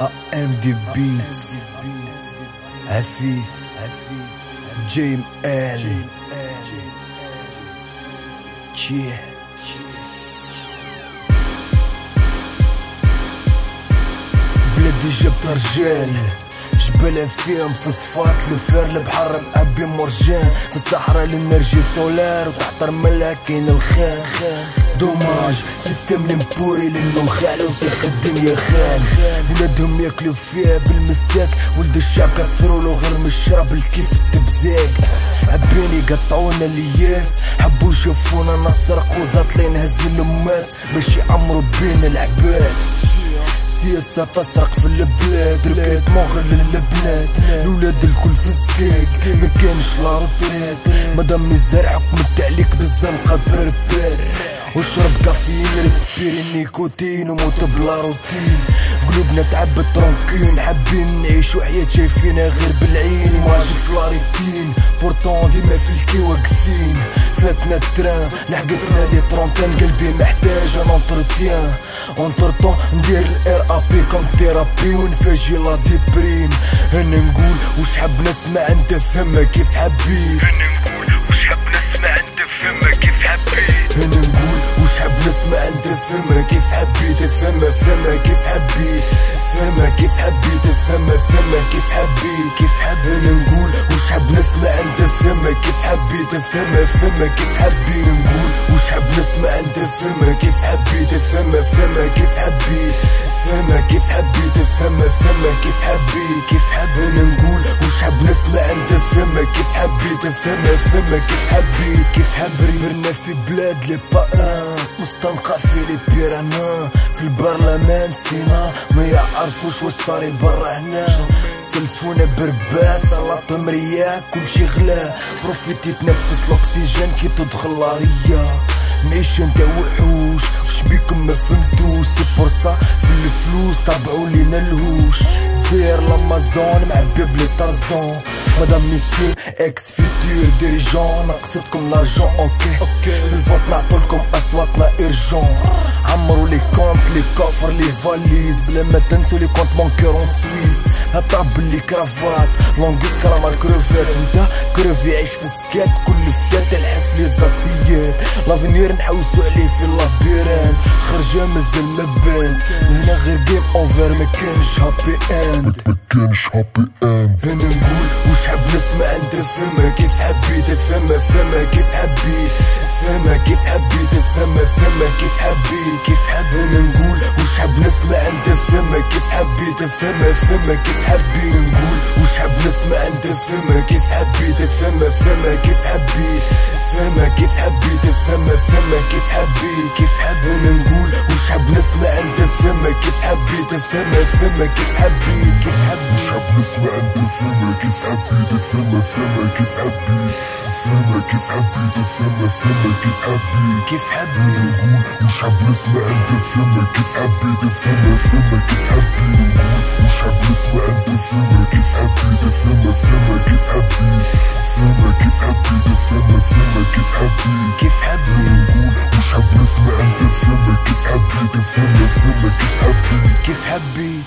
ام دي بيتس عفيف جيم ال تشيه بلادي جبت رجال جبل فيهم في صفات الفير البحر مأبي مرجان في الصحراء الانرجي سولار وتحت رملها كاين الخان. دوماج سيستم لمبوري للنخال وسيخ الدنيا خان ولادهم ياكلوا فيها بالمساك ولد الشعب كثرولو غير من الشرب الكيف التبزاك. حبين يقطعونا الياس حبوا يشوفونا نسرق وزات لين هز النماس باش يعمروا بين العباس. السياسة تسرق في البلاد ركات مغل للبنات الولاد الكل في الزقاق ما كانش لا روتريت مادام الزرع حكم عليك بالزنقة بربر واشرب كافيين ريسبيري نيكوتين وموت بلا روتين. قلوبنا تعبت ترونكين حابين نعيشو حياة شايفينها غير بالعين. ماجي فلاريتين بورتون ديما في الكي واقفين. فاتنا التران لحقتنا لي ترونتين. قلبي محتاج أن انتروتيان اونتر ندير الار ا بي كوم تيرابي ونفاجي لا ديبريم أنا نقول وش حاب نسمع أنت فهمها كيف حبيت. أنا نقول وش حاب نسمع أنت فهمها كيف حبيت. أنا نقول وش حاب نسمع أنت فهمها كيف حبيت. فهمها فهمها كيف حبيت. فهمها كيف حبيت فهمها فهمها كيف حبيت كيف حب نقول وش حاب نسمع انت فهمها كيف حبيت فهمها فهمها كيف حبيت نقول وش حاب نسمع انت فهمها كيف حبيت فهمها فهمها كيف حبيت فهمها كيف حبيت فهمها فهمها كيف حبيت كيف حب نقول وش حاب نسمع انت فهمها كيف حبيت فهمها فهمها كيف حبيت كيف حبري مرنا في بلاد لي مستنقع في لي بيرانا في البرلمان سينا ما يعرفوش واش صاري برا هنا. سلفونا برباس على طمرية كل شي غلا. بروفيتي تنفس الأكسجين كي تدخل لاريا نعيش انت وحوش وش بيكم ما فهمتوش. سي في الفلوس تابعوا لينا الهوش. دير لامازون معبي بلي طرزون مدام ميسيو إكس فيتور ديريجون. نقصدكم لارجون أوكي. في الفوت نعطولكم أصواتنا إرجون. عمرو لي كونت لي كوفر لي فاليز. بلا ما تنسوا لي كونت بانكور اون سويس. هطاب لي كرافات لونغيس كرامال كروفات انت كروفي عيش في السكات كل فتاة زاسيات لافينير نحوسو عليه في لابيران خرجة مازال مبان هنا غير جيم اوفر ما كانش هابي اند ما كانش هابي اند أنا نقول وش حاب نسمع انت فهمها كيف حبيت فهمها فهمها كيف حبيت فهمها كيف حبيت فهمها فهمها كيف حبيت كيف حب أنا نقول وش حاب نسمع انت فهمها كيف حبيت فهمها فهمها كيف حبيت نقول وش حاب نسمع انت فهمها كيف حبيت فهمها فهمها كيف حبيت فهمها كيف حبيت فهمها فهمها. كيف حبيت؟ كيف حب نقول؟ وش حاب نسمع أنت فهمها كيف حبيت فهمها فهمها. كيف حبيت؟ كيف حبيت؟ مش حاب نسمع أنت فهمها كيف حبيت فهمها فهمها. كيف حبيت؟ فهمها. كيف حبيت فهمها فهمها. كيف حبيت؟ كيف حبيت نقول؟ مش حاب نسمع أنت فهمها كيف حبيت فهمها فهمها. كيف حبيت؟ حبيت كيف أنا نقول مش حاب نسمع انت فهمها كيف حبيت فهمها فهمها كيف حبيت كيف حبيت